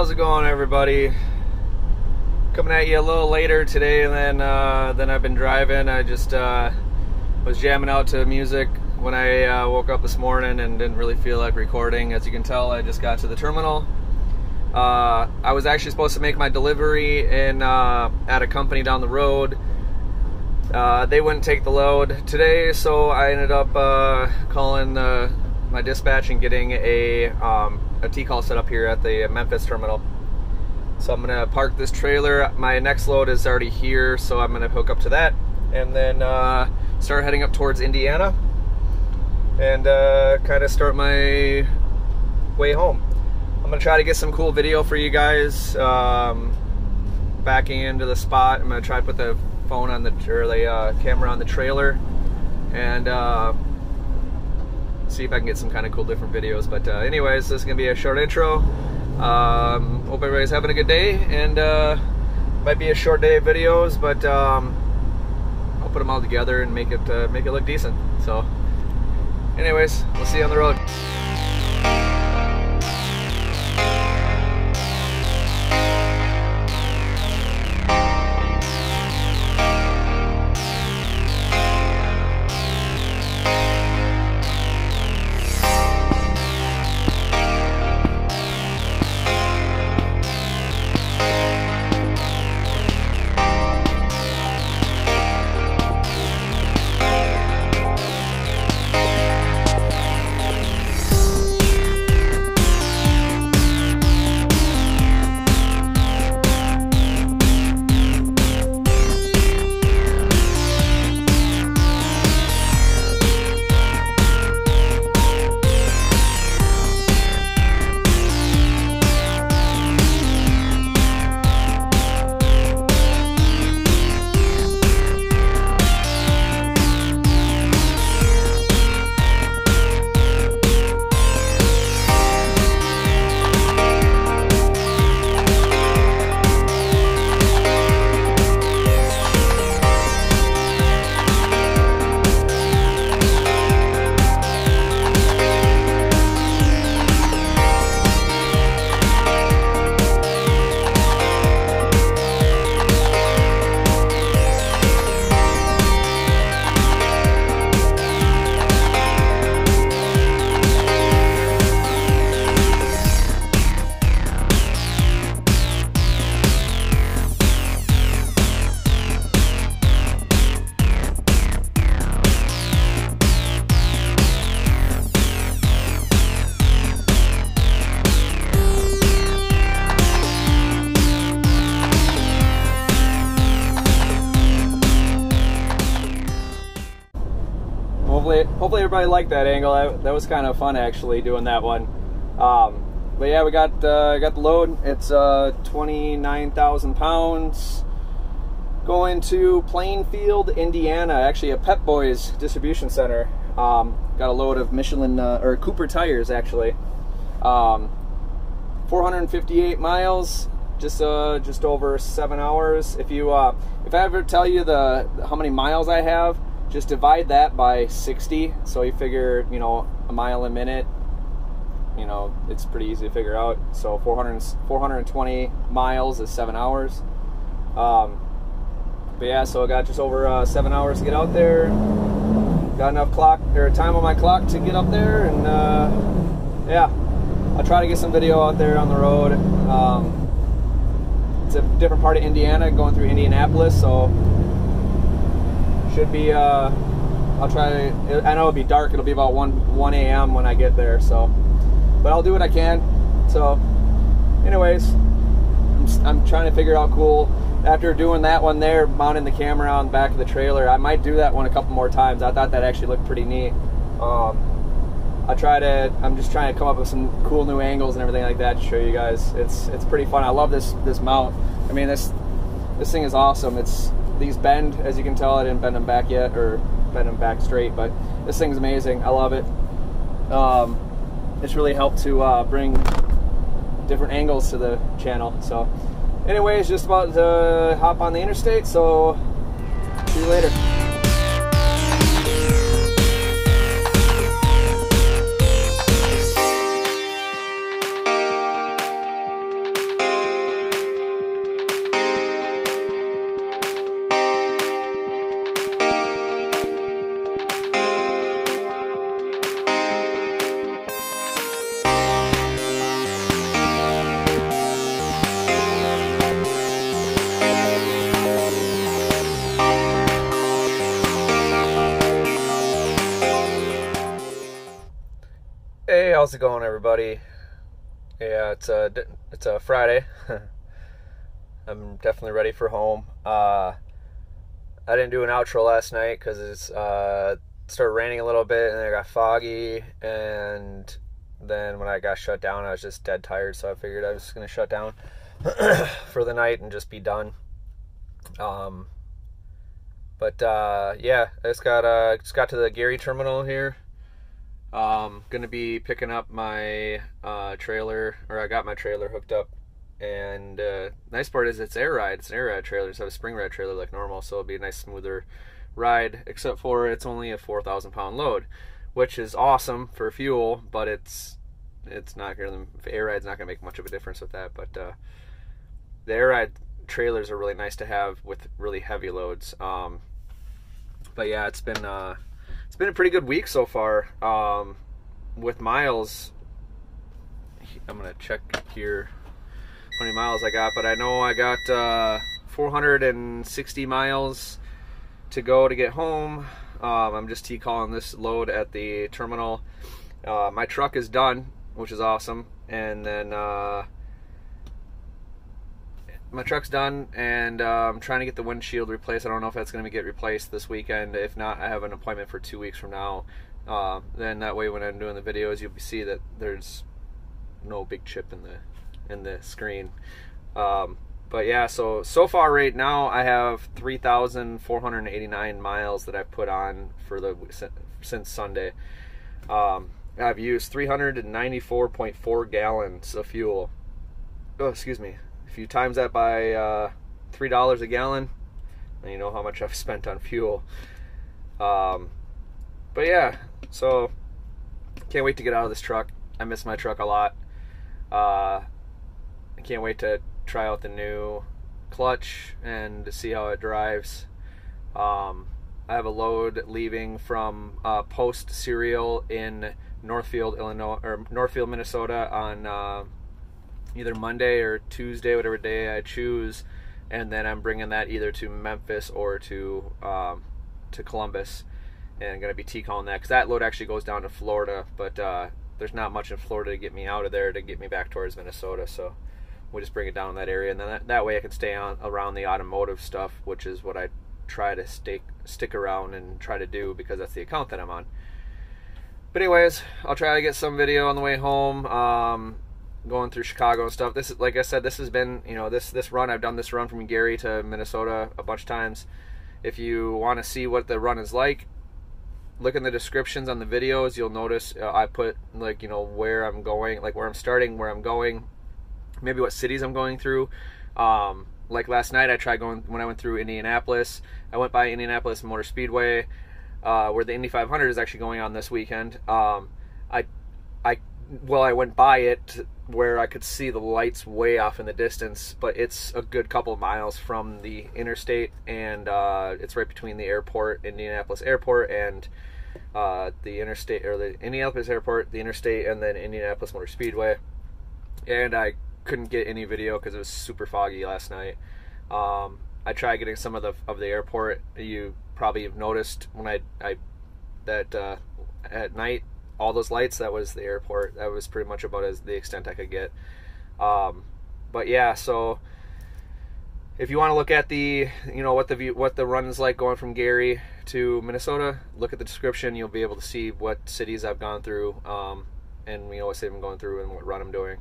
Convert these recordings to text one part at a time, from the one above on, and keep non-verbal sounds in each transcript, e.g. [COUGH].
How's it going, everybody? Coming at you a little later today than uh, than I've been driving. I just uh, was jamming out to music when I uh, woke up this morning and didn't really feel like recording. As you can tell, I just got to the terminal. Uh, I was actually supposed to make my delivery in uh, at a company down the road. Uh, they wouldn't take the load today, so I ended up calling my dispatch and getting a um, a T-call set up here at the Memphis terminal. So I'm gonna park this trailer. My next load is already here, so I'm gonna hook up to that and then uh, start heading up towards Indiana and uh, kind of start my way home. I'm gonna try to get some cool video for you guys. Um, backing into the spot, I'm gonna try to put the phone on the or the uh, camera on the trailer and uh, see if I can get some kind of cool different videos. But uh, anyways, this is gonna be a short intro. Um, hope everybody's having a good day, and uh, might be a short day of videos, but um, I'll put them all together and make it uh, make it look decent. So, anyways, we'll see you on the road. Hopefully, everybody liked that angle. That, that was kind of fun actually doing that one. Um, but yeah, we got uh, got the load. It's uh, 29,000 pounds going to Plainfield, Indiana. Actually, a Pep Boys distribution center. Um, got a load of Michelin uh, or Cooper tires actually. Um, 458 miles, just uh, just over seven hours. If you uh, if I ever tell you the how many miles I have, just divide that by 60 so you figure you know a mile a minute you know it's pretty easy to figure out. So 400 420 miles is seven hours. Um, but yeah so i got just over uh, seven hours to get out there. Got enough clock or time on my clock to get up there and uh, yeah. I'll try to get some video out there on the road. Um, it's a different part of indiana going through indianapolis so should be uh I'll try I know it'll be dark it'll be about 1 1 a.m. when I get there so. But I'll do what I can so. Anyways I'm, I'm trying to figure out cool after doing that one there mounting the camera on the back of the trailer I might do that one a couple more times I thought that actually looked pretty neat. Um, I try to I'm just trying to come up with some cool new angles and everything like that to show you guys. It's it's pretty fun I love this this mount. I mean this this thing is awesome it's these bend, as you can tell, I didn't bend them back yet, or bend them back straight, but this thing's amazing. I love it. Um, it's really helped to uh, bring different angles to the channel. So anyways, just about to hop on the interstate, so see you later. How's it going, everybody? Yeah, it's a it's a Friday. [LAUGHS] I'm definitely ready for home. Uh, I didn't do an outro last night because it's uh, started raining a little bit and it got foggy. And then when I got shut down, I was just dead tired, so I figured I was just gonna shut down [CLEARS THROAT] for the night and just be done. Um, but uh, yeah, I just got uh, just got to the Gary terminal here. Um, gonna be picking up my uh, trailer, or I got my trailer hooked up. And uh, nice part is it's air ride. It's an air ride trailer instead of a spring ride trailer like normal, so it'll be a nice smoother ride. Except for it's only a four thousand pound load, which is awesome for fuel, but it's it's not gonna air ride's not gonna make much of a difference with that. But uh, the air ride trailers are really nice to have with really heavy loads. Um, but yeah, it's been uh, it's been a pretty good week so far. Um, with miles, I'm gonna check here how many miles I got, but I know I got uh, 460 miles to go to get home. Um, I'm just T-calling this load at the terminal. Uh, my truck is done, which is awesome, and then uh, my truck's done and uh, I'm trying to get the windshield replaced. I don't know if that's going to get replaced this weekend. If not, I have an appointment for two weeks from now. Uh, then that way, when I'm doing the videos, you'll see that there's no big chip in the in the screen. Um, but yeah, so so far right now, I have 3,489 miles that I've put on for the since Sunday. Um, I've used 394.4 gallons of fuel. Oh, excuse me, if you times that by uh, three dollars a gallon, then you know how much I've [LAUGHS] spent on fuel. Um, but yeah, so can't wait to get out of this truck. I miss my truck a lot. Uh, I can't wait to try out the new clutch and to see how it drives. Um, I have a load leaving from uh, Post Cereal in Northfield, Illinois, or Northfield, Minnesota on uh, either Monday or Tuesday, whatever day I choose, and then I'm bringing that either to Memphis or to um, to Columbus, and I'm gonna be T-calling that because that load actually goes down to Florida, but uh, there's not much in Florida to get me out of there to get me back towards Minnesota, so we'll just bring it down in that area, and then that, that way I can stay on around the automotive stuff, which is what I try to stick stick around and try to do because that's the account that I'm on. But anyways, I'll try to get some video on the way home. Um, going through Chicago and stuff. This is like I said, this has been you know this this run. I've done this run from Gary to Minnesota a bunch of times. If you want to see what the run is like, look in the descriptions on the videos. You'll notice uh, I put like you know where I'm going, like where I'm starting, where I'm going, maybe what cities I'm going through. Um, like last night, I tried going when I went through Indianapolis. I went by Indianapolis Motor Speedway, uh, where the Indy 500 is actually going on this weekend. Um, I I well, I went by it where I could see the lights way off in the distance, but it's a good couple of miles from the interstate, and uh, it's right between the airport, Indianapolis Airport, and uh, the interstate, or the Indianapolis Airport, the interstate, and then Indianapolis Motor Speedway. And I couldn't get any video because it was super foggy last night. Um, I tried getting some of the of the airport. You probably have noticed when I I that uh, at night all those lights. That was the airport. That was pretty much about as the extent I could get. Um, but yeah, so if you want to look at the, you know, what the view, what the run is like going from Gary to Minnesota, look at the description. You'll be able to see what cities I've gone through, um, and you know what I'm going through and what run I'm doing.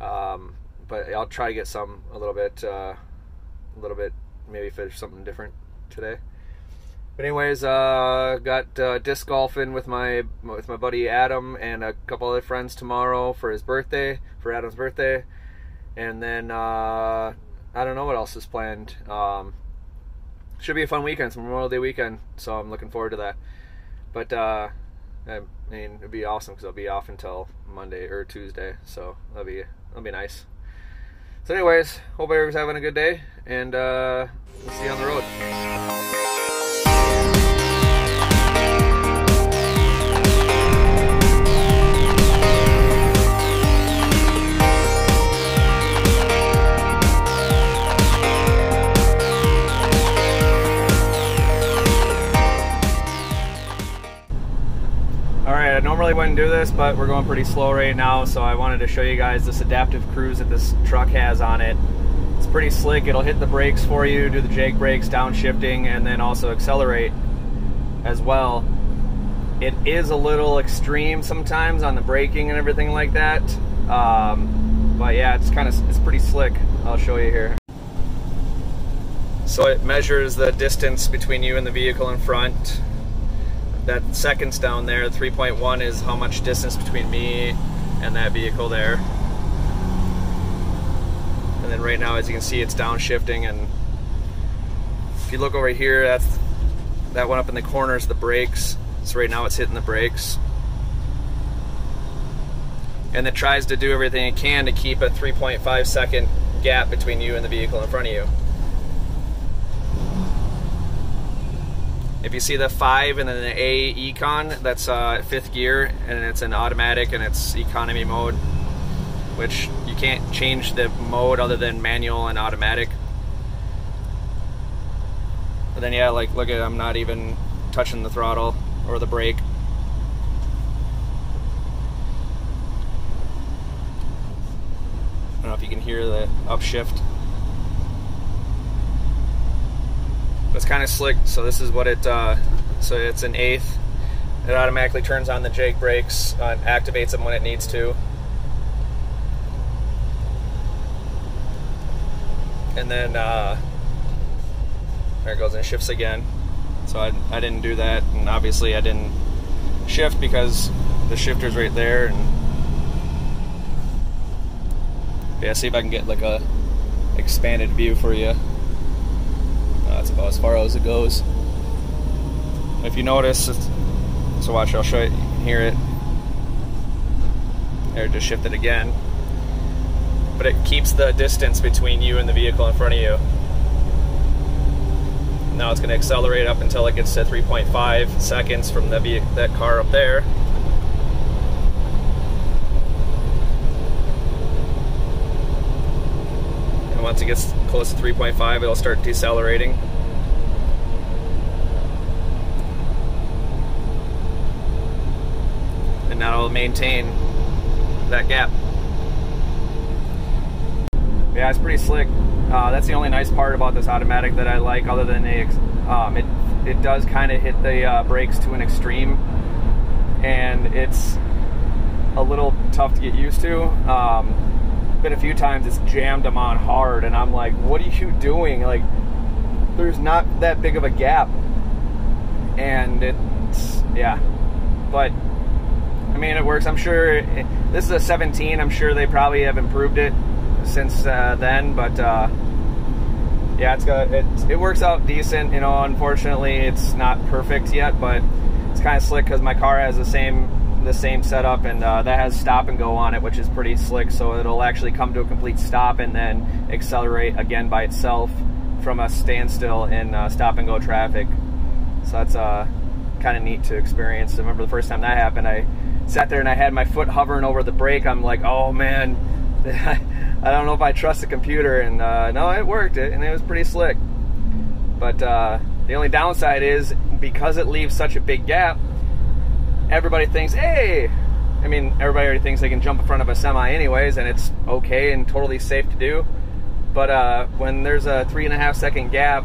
Um, but I'll try to get some a little bit, uh, a little bit, maybe there's something different today. But anyways, uh, got uh, disc golfing with my with my buddy Adam and a couple other friends tomorrow for his birthday, for Adam's birthday, and then uh, I don't know what else is planned. Um, should be a fun weekend. It's Memorial Day weekend, so I'm looking forward to that. But uh, I mean, it'd be awesome because I'll be off until Monday or Tuesday, so that'll be that'll be nice. So, anyways, hope everybody's having a good day, and uh, we'll see you on the road. Normally wouldn't do this, but we're going pretty slow right now, so I wanted to show you guys this adaptive cruise that this truck has on it. It's pretty slick. It'll hit the brakes for you, do the Jake brakes, downshifting, and then also accelerate as well. It is a little extreme sometimes on the braking and everything like that. Um, but yeah, it's kind of it's pretty slick. I'll show you here. So it measures the distance between you and the vehicle in front. That seconds down there, 3.1 is how much distance between me and that vehicle there. And then right now, as you can see, it's downshifting and if you look over here, that's that one up in the corner is the brakes. So right now it's hitting the brakes. And it tries to do everything it can to keep a 3.5 second gap between you and the vehicle in front of you. If you see the 5 and then the A Econ, that's uh, fifth gear and it's an automatic and it's economy mode, which you can't change the mode other than manual and automatic. But then yeah, like look at I'm not even touching the throttle or the brake. I don't know if you can hear the upshift. But it's kind of slick, so this is what it, uh, so it's an eighth. It automatically turns on the Jake brakes, uh, activates them when it needs to. And then, uh, there it goes and shifts again. So I, I didn't do that, and obviously I didn't shift because the shifter's right there. And yeah, see if I can get like a expanded view for you. As far as it goes. If you notice, so watch, I'll show you, you can hear it. There, just shifted again. But it keeps the distance between you and the vehicle in front of you. Now it's going to accelerate up until it gets to 3.5 seconds from the that car up there. And once it gets close to 3.5, it'll start decelerating. It'll maintain that gap. Yeah, it's pretty slick. Uh, that's the only nice part about this automatic that I like, other than the, um, it it does kind of hit the uh, brakes to an extreme, and it's a little tough to get used to. Um, been a few times it's jammed them on hard, and I'm like, what are you doing? Like, there's not that big of a gap, and it's yeah, but I mean it works. I'm sure it, this is a 17. I'm sure they probably have improved it since uh, then, but uh, yeah, it's got it. It works out decent. You know, unfortunately, it's not perfect yet, but it's kind of slick because my car has the same the same setup, and uh, that has stop and go on it, which is pretty slick. So it'll actually come to a complete stop and then accelerate again by itself from a standstill in uh, stop and go traffic. So that's uh, kind of neat to experience. I remember the first time that happened, I sat there and I had my foot hovering over the brake. I'm like, oh man. [LAUGHS] I don't know if I trust the computer, and uh, no, it worked, it, and it was pretty slick. But uh, the only downside is because it leaves such a big gap, everybody thinks, hey, I mean, everybody already thinks they can jump in front of a semi anyways, and it's okay and totally safe to do. But uh, when there's a three and a half second gap,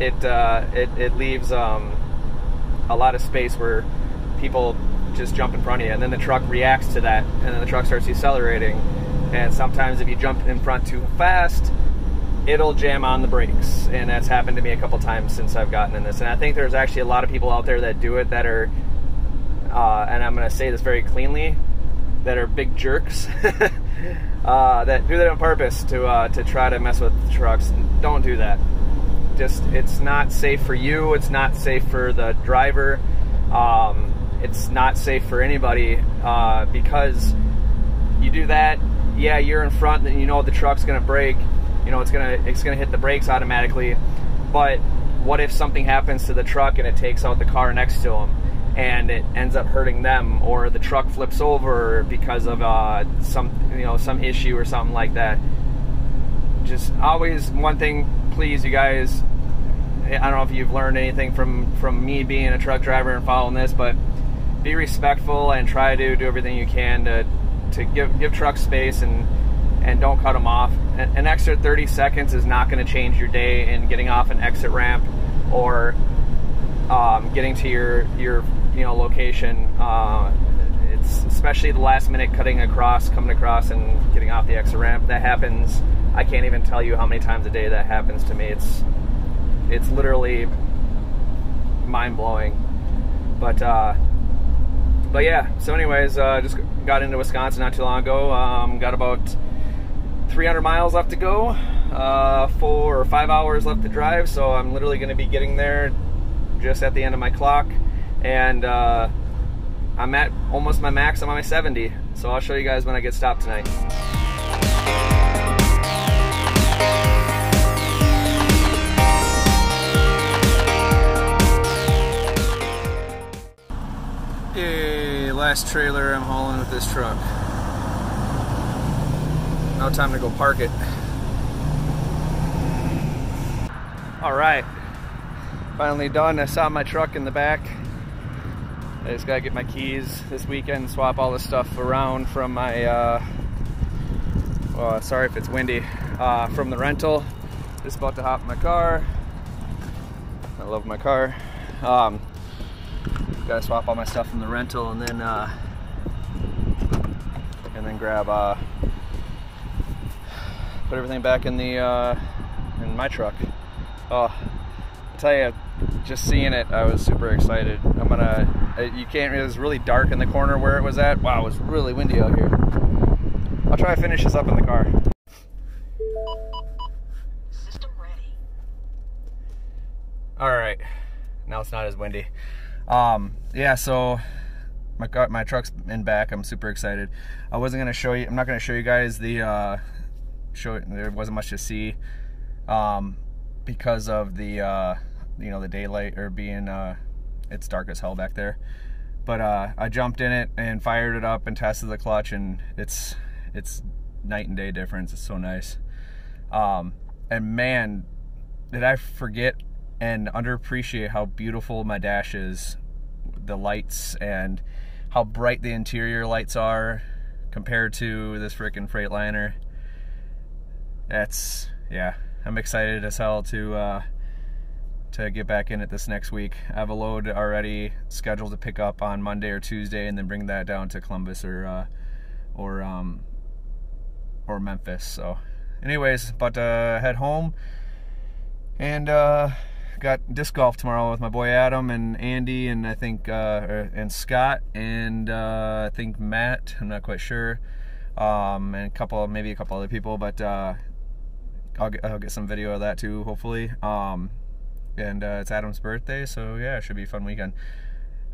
it uh, it, it leaves um, a lot of space where people just jump in front of you, and then the truck reacts to that, and then the truck starts decelerating and sometimes if you jump in front too fast, it'll jam on the brakes. And that's happened to me a couple times since I've gotten in this. And I think there's actually a lot of people out there that do it that are, uh, and I'm going to say this very cleanly, that are big jerks. [LAUGHS] uh, that do that on purpose to uh, to try to mess with trucks. Don't do that. Just it's not safe for you. It's not safe for the driver. Um, it's not safe for anybody uh, because you do that yeah, you're in front, and you know the truck's gonna brake. You know it's gonna it's gonna hit the brakes automatically. But what if something happens to the truck and it takes out the car next to them, and it ends up hurting them, or the truck flips over because of uh, some you know some issue or something like that? Just always one thing, please, you guys. I don't know if you've learned anything from from me being a truck driver and following this, but be respectful and try to do everything you can to to give give trucks space and and don't cut them off. An, an extra 30 seconds is not going to change your day in getting off an exit ramp or um, getting to your your you know location. Uh, it's especially the last minute cutting across, coming across, and getting off the exit ramp. That happens. I can't even tell you how many times a day that happens to me. It's it's literally mind blowing. But uh, but yeah. So anyways, uh, just got into Wisconsin not too long ago. Um, got about 300 miles left to go. Uh, four or five hours left to drive. So I'm literally going to be getting there just at the end of my clock, and uh, I'm at almost my max. I'm on my 70. So I'll show you guys when I get stopped tonight. Okay, last trailer I'm hauling with this truck. Now time to go park it. All right, finally done. I saw my truck in the back. I just gotta get my keys this weekend, swap all this stuff around from my, uh, well, sorry if it's windy, uh, from the rental. Just about to hop in my car. I love my car. Um, gotta swap all my stuff from the rental and then uh, and then grab uh, put everything back in the uh, in my truck. Oh, I tell you, just seeing it, I was super excited. I'm gonna. Uh, you can't. It was really dark in the corner where it was at. Wow, it was really windy out here. I'll try to finish this up in the car. System ready. All right, now it's not as windy. Um, yeah, so my my truck's in back. I'm super excited. I wasn't gonna show you. I'm not gonna show you guys the uh, show. There wasn't much to see um, because of the uh, you know the daylight or being uh, it's dark as hell back there. But uh, I jumped in it and fired it up and tested the clutch, and it's it's night and day difference. It's so nice. Um, and man, did I forget and underappreciate how beautiful my dash is the lights and how bright the interior lights are compared to this freaking Freightliner. That's yeah, I'm excited as hell to uh, to get back in it this next week. I have a load already scheduled to pick up on Monday or Tuesday, and then bring that down to Columbus or uh, or um, or Memphis. So, anyways, but uh, head home and uh, got disc golf tomorrow with my boy Adam and Andy and I think uh, and Scott and uh, I think Matt. I'm not quite sure, um, and a couple maybe a couple other people, but uh, I'll get I'll get some video of that too, hopefully. Um, and uh, it's Adam's birthday, so yeah, it should be a fun weekend.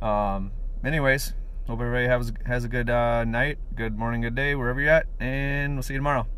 Um, anyways, hope everybody has has a good uh, night, good morning, good day, wherever you're at, and we'll see you tomorrow.